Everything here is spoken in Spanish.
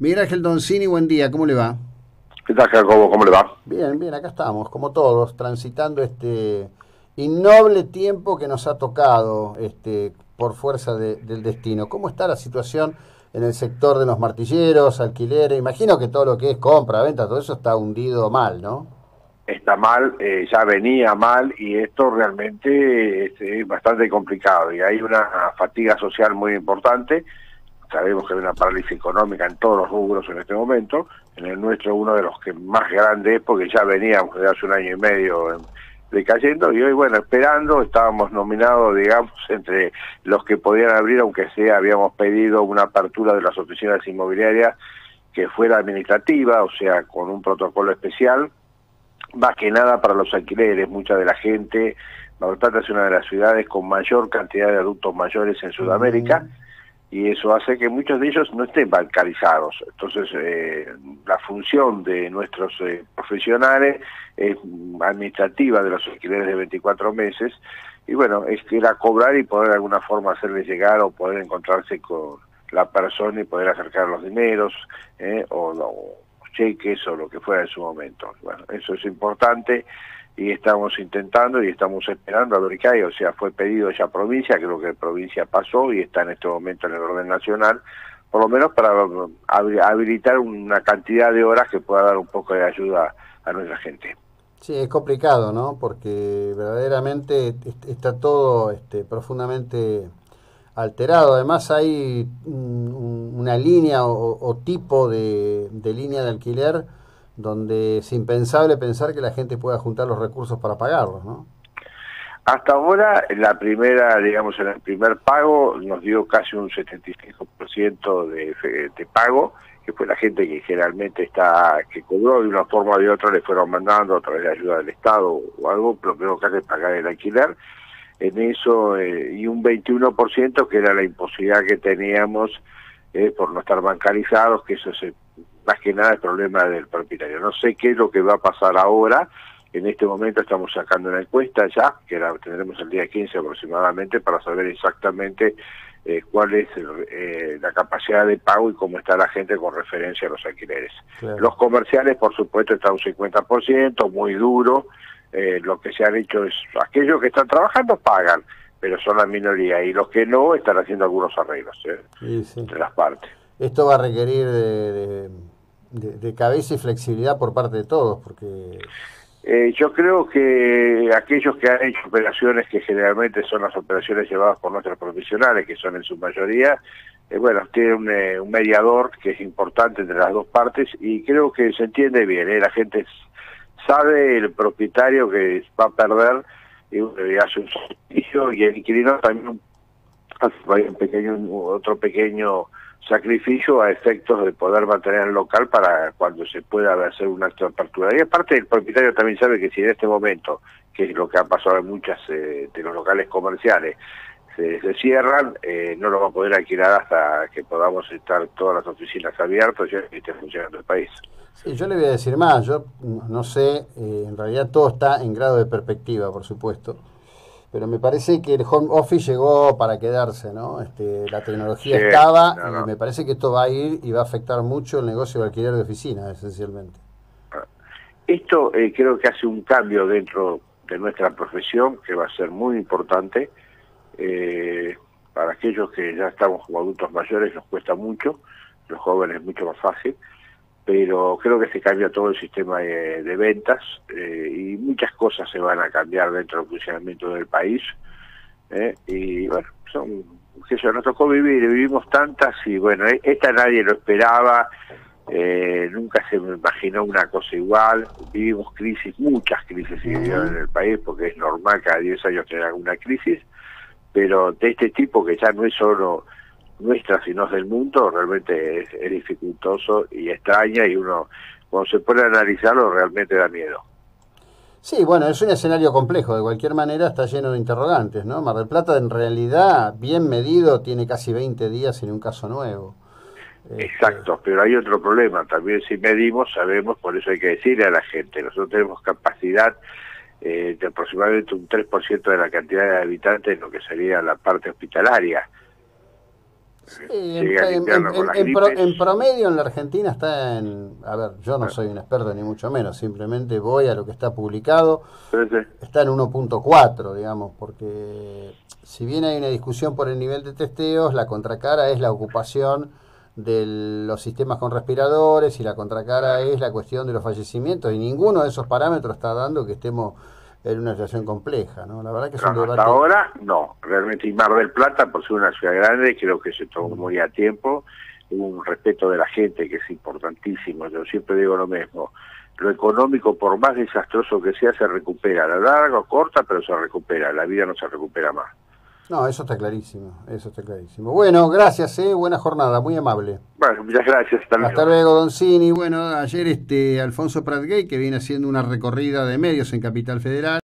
Miguel Ángel Doncini, buen día, ¿cómo le va? ¿Qué tal, Jacobo? ¿Cómo le va? Bien, bien, acá estamos, como todos, transitando este innoble tiempo que nos ha tocado este, por fuerza del destino. ¿Cómo está la situación en el sector de los martilleros, alquileres? Imagino que todo lo que es compra, venta, todo eso está hundido mal, ¿no? Está mal, eh, ya venía mal y esto realmente es bastante complicado y hay una fatiga social muy importante sabemos que hay una parálisis económica en todos los rubros en este momento, en el nuestro uno de los que más grande es porque ya veníamos de hace un año y medio decayendo. Y hoy bueno esperando estábamos nominados digamos entre los que podían abrir aunque sea habíamos pedido una apertura de las oficinas inmobiliarias que fuera administrativa o sea con un protocolo especial. Más que nada para los alquileres mucha de la gente Mar es una de las ciudades con mayor cantidad de adultos mayores en Sudamérica y eso hace que muchos de ellos no estén bancarizados. Entonces, eh, la función de nuestros eh, profesionales es administrativa de los alquileres de 24 meses, y bueno, es que era cobrar y poder de alguna forma hacerles llegar o poder encontrarse con la persona y poder acercar los dineros eh, o los cheques o lo que fuera en su momento. Bueno, eso es importante y estamos intentando y estamos esperando a ver qué hay, o sea, fue pedido ya provincia, creo que provincia pasó y está en este momento en el orden nacional, por lo menos para habilitar una cantidad de horas que pueda dar un poco de ayuda a nuestra gente. Sí, es complicado, ¿no? Porque verdaderamente está todo este, profundamente alterado. Además hay una línea o, tipo de, línea de alquiler donde es impensable pensar que la gente pueda juntar los recursos para pagarlos, ¿no? Hasta ahora, la primera, digamos, en el primer pago nos dio casi un 75% de, de pago, que fue la gente que generalmente está, que cobró de una forma o de otra, le fueron mandando a través de ayuda del Estado o algo, pero primero que hace pagar el alquiler. En eso, eh, y un 21% que era la imposibilidad que teníamos eh, por no estar bancarizados, que eso se más que nada el problema del propietario. No sé qué es lo que va a pasar ahora. En este momento estamos sacando una encuesta ya, que la tendremos el día 15 aproximadamente, para saber exactamente eh, cuál es eh, la capacidad de pago y cómo está la gente con referencia a los alquileres. Los comerciales, por supuesto, están un 50%, muy duro. Eh, lo que se han hecho es, aquellos que están trabajando pagan, pero son la minoría, y los que no están haciendo algunos arreglos entre las partes. Esto va a requerir de de, cabeza y flexibilidad por parte de todos, porque... Eh, yo creo que aquellos que han hecho operaciones que generalmente son las operaciones llevadas por nuestros profesionales, que son en su mayoría, eh, bueno, tiene eh, un, mediador que es importante entre las dos partes y creo que se entiende bien, la gente sabe el propietario que va a perder y, hace un servicio y el inquilino también hace un pequeño, otro pequeño sacrificio a efectos de poder mantener el local para cuando se pueda hacer un acto de apertura. Y aparte el propietario también sabe que si en este momento, que es lo que ha pasado en muchas eh, de los locales comerciales, se, cierran, eh, no lo va a poder alquilar hasta que podamos estar todas las oficinas abiertas y esté funcionando el país. Sí, yo le voy a decir más, yo no sé, eh, en realidad todo está en grado de perspectiva, por supuesto pero me parece que el home office llegó para quedarse, ¿no? Este, la tecnología estaba y me parece que esto va a ir y va a afectar mucho el negocio de alquiler de oficinas, esencialmente. Esto eh, creo que hace un cambio dentro de nuestra profesión que va a ser muy importante. Eh, para aquellos que ya estamos como adultos mayores nos cuesta mucho, los jóvenes mucho más fácil pero creo que se cambia todo el sistema de, ventas eh, y muchas cosas se van a cambiar dentro del funcionamiento del país. Eh, y bueno, son, qué sé, nos tocó vivir, vivimos tantas y bueno, e, esta nadie lo esperaba, eh, nunca se me imaginó una cosa igual, vivimos crisis, muchas crisis en el país porque es normal cada 10 años tener alguna crisis, pero de este tipo que ya no es solo nuestra, sino del mundo, realmente es, dificultoso y extraña y uno cuando se pone a analizarlo realmente da miedo. Sí, bueno, es un escenario complejo, de cualquier manera está lleno de interrogantes, ¿no? Mar del Plata en realidad, bien medido, tiene casi 20 días sin un caso nuevo. Este, Exacto, pero hay otro problema, también si medimos sabemos, por eso hay que decirle a la gente, nosotros tenemos capacidad eh, de aproximadamente un 3% de la cantidad de habitantes en lo que sería la parte hospitalaria. En, promedio en la Argentina está en, a ver, yo no soy un experto ni mucho menos, simplemente voy a lo que está publicado, está en 1.4, digamos, porque si bien hay una discusión por el nivel de testeos, la contracara es la ocupación de los sistemas con respiradores y la contracara es la cuestión de los fallecimientos y ninguno de esos parámetros está dando que estemos en una situación compleja, ¿no? La verdad que es un debate... Hasta ahora no, realmente y Mar del Plata, por ser una ciudad grande, creo que se tomó muy a tiempo, hubo un respeto de la gente que es importantísimo, yo siempre digo lo mismo, lo económico, por más desastroso que sea, se recupera, la larga o corta, pero se recupera, la vida no se recupera más. No, eso está clarísimo, eso está clarísimo. Bueno, gracias, eh, buena jornada, muy amable. Bueno, muchas gracias. Hasta luego, hasta luego Don Cini. Bueno, ayer este Alfonso Pratgay, que viene haciendo una recorrida de medios en Capital Federal.